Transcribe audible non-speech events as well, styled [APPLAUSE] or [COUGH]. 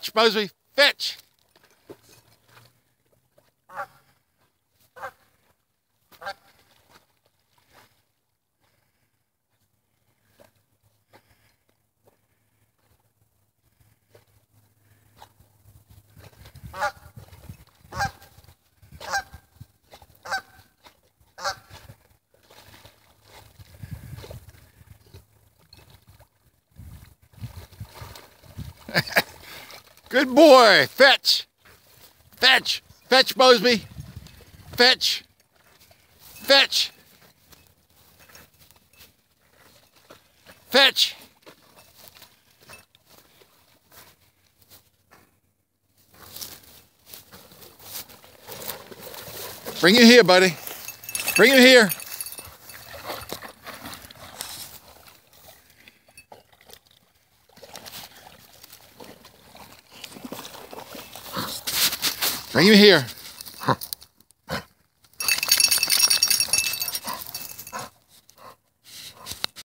Fetch, Mosby. Fetch. [LAUGHS] Good boy. Fetch. Fetch. Fetch, Mosby. Fetch. Fetch. Fetch. Bring him here, buddy. Bring him here. Bring him here.